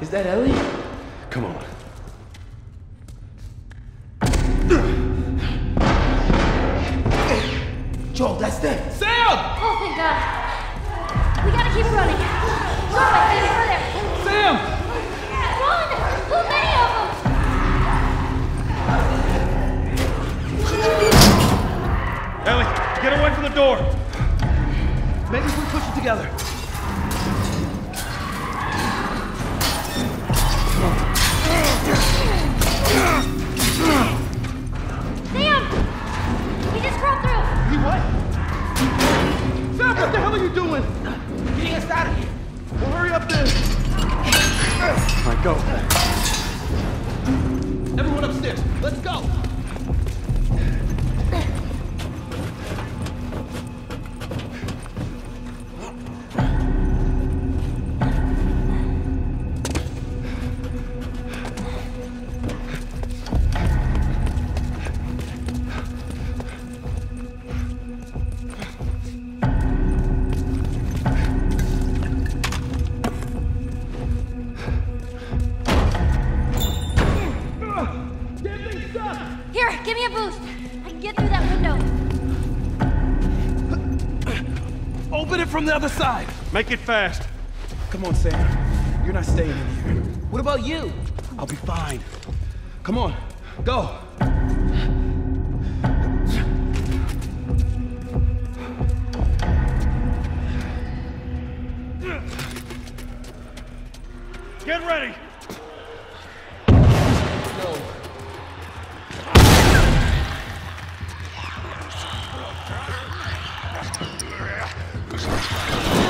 Is that Ellie? Come on. Joel, that's them. Sam! Oh, thank God. We gotta keep running. Run, my baby, further. Sam! Run! Too many of them. Ellie, get away from the door. Maybe if we push it together. From the other side. Make it fast. Come on, Sam. You're not staying in here. What about you? I'll be fine. Come on, go. Get ready. Doors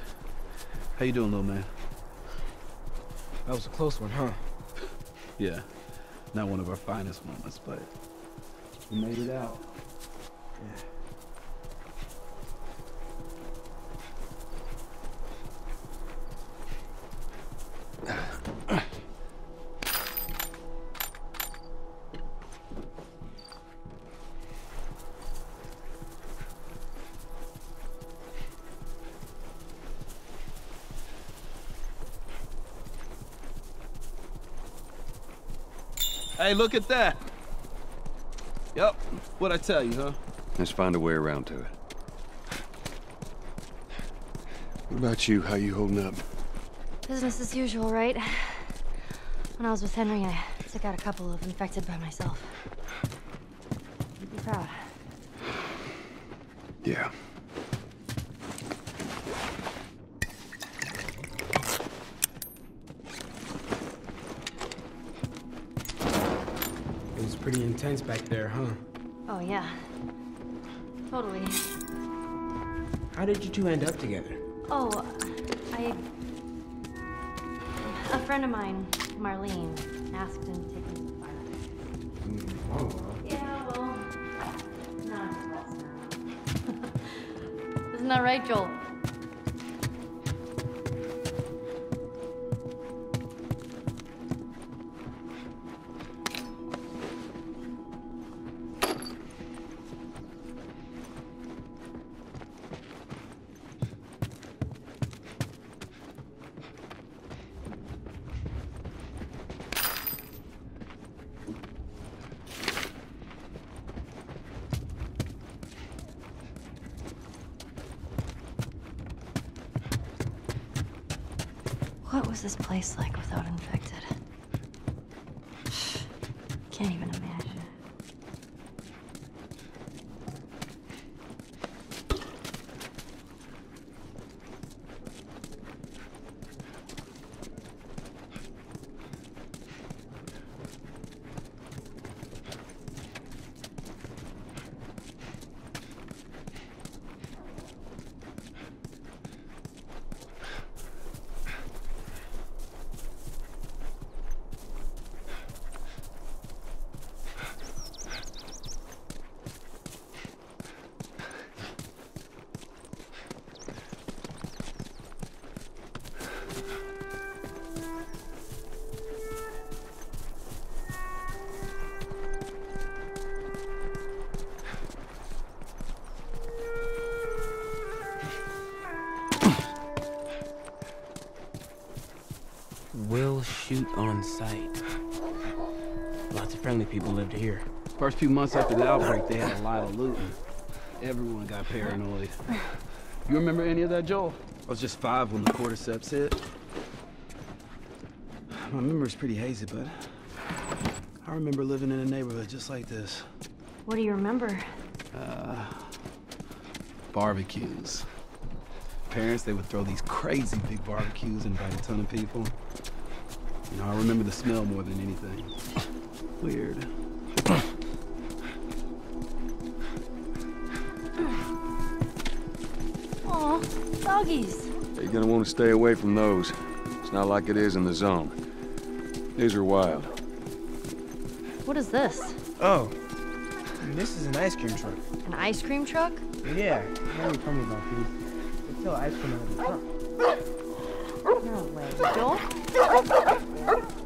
how you doing, little man? That was a close one, huh? Yeah, not one of our finest moments, but we made it out. Hey, look at that. Yep, what'd I tell you, huh? Let's find a way around to it. What about you? How you holding up? Business as usual, right? When I was with Henry, I took out a couple of infected by myself. You'd be proud. Yeah. Pretty intense back there, huh? Oh, yeah. Totally. How did you two end up together? Oh, I. A friend of mine, Marlene, asked him to take me to the fire. Mm, oh. Yeah, well. Not. Isn't that right, Joel? Can't even on sight. Lots of friendly people lived here. First few months after the outbreak, they had a lot of looting. Everyone got paranoid. You remember any of that, Joel? I was just five when the cordyceps hit. My memory's pretty hazy, but I remember living in a neighborhood just like this. What do you remember? Uh, barbecues. Parents, they would throw these crazy big barbecues and invite a ton of people. You know, I remember the smell more than anything. Weird. Aw, doggies. You're gonna want to stay away from those. It's not like it is in the zone. These are wild. What is this? Oh, this is an ice cream truck. An ice cream truck? Yeah, let me tell me about these. They sell ice cream out of the truck. No way. Joel? I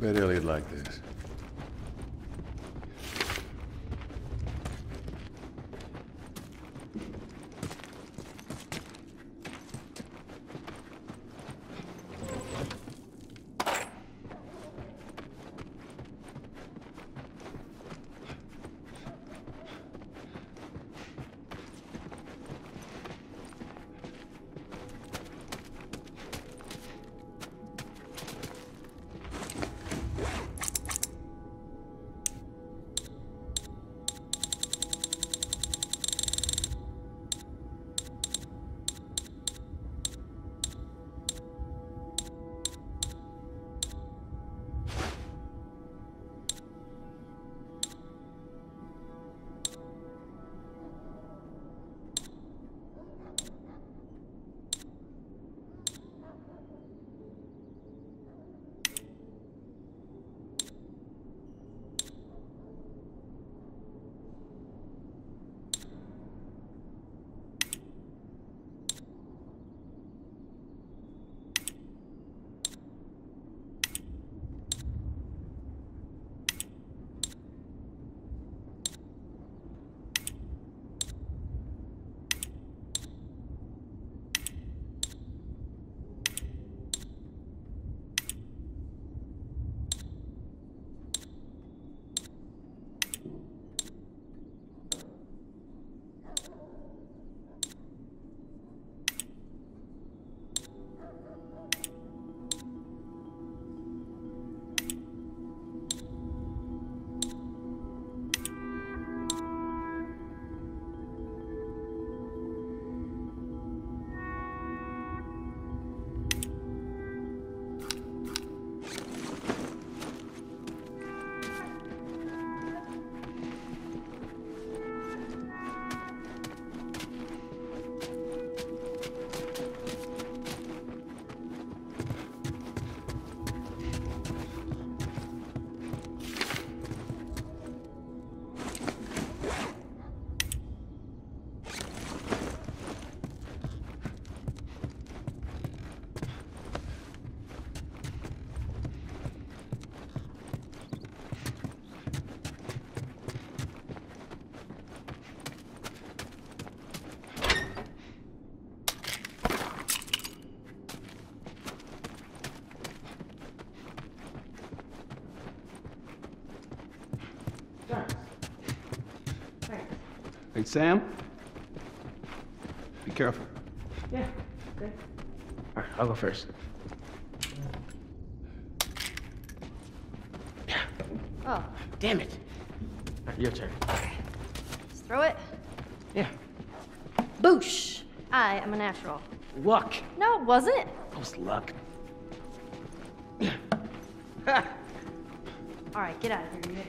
bet Elliot liked this. Sam? Be careful. Yeah. Okay. All right, I'll go first. Yeah. Oh, Damn it. All right, your turn. just throw it. Yeah. Boosh! I am a natural. Luck. No, it wasn't. That was luck. All right, get out of here.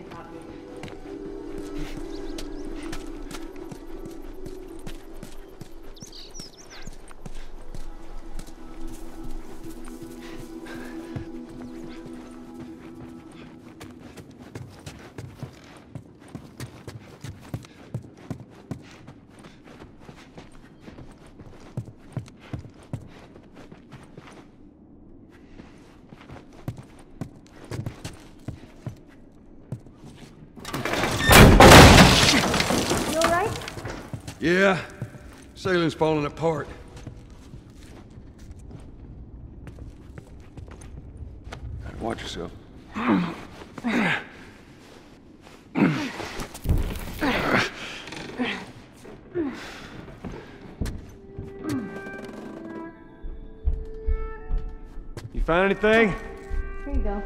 Yeah, sailing's falling apart. Watch yourself. You find anything? Here you go.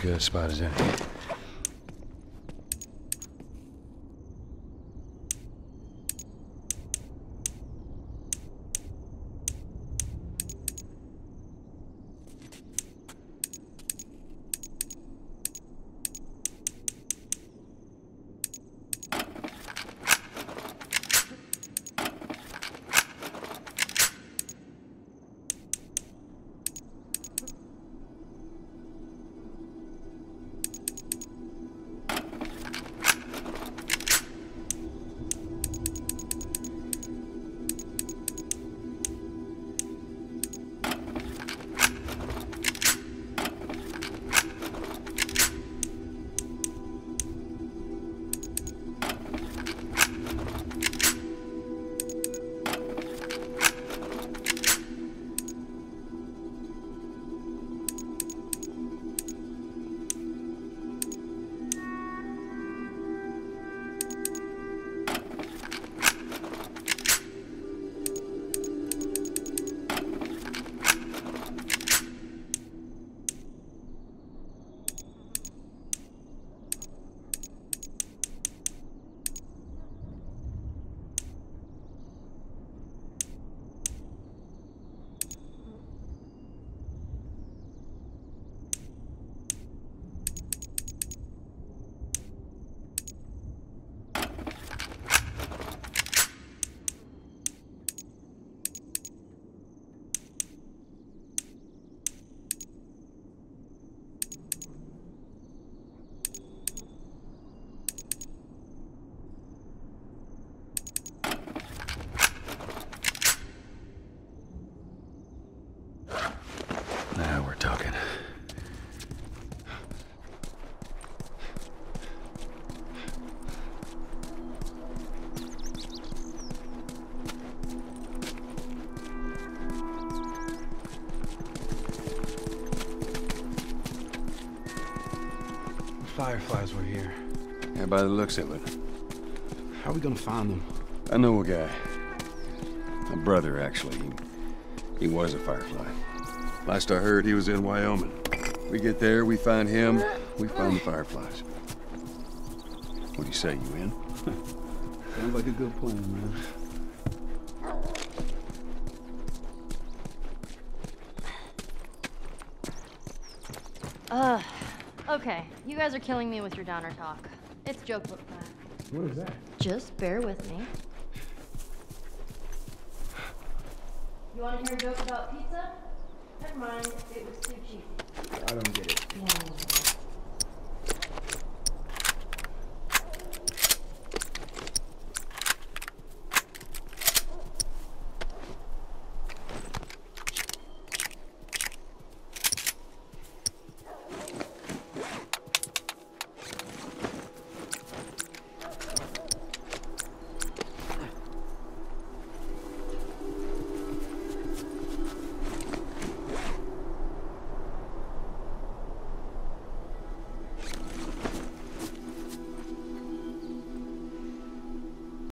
Good a spot as any. Fireflies were here. Yeah, by the looks of it. How are we gonna find them? I know a guy. My brother, actually. He, he was a firefly. Last I heard, he was in Wyoming. We get there, we find him, we find the fireflies. What do you say, you in? Sounds like a good plan, man. Ugh. Okay, you guys are killing me with your downer talk. It's joke book time. What is that? Just bear with me. You want to hear a joke about pizza? Never mind, it was too cheesy. I don't get it. Yeah.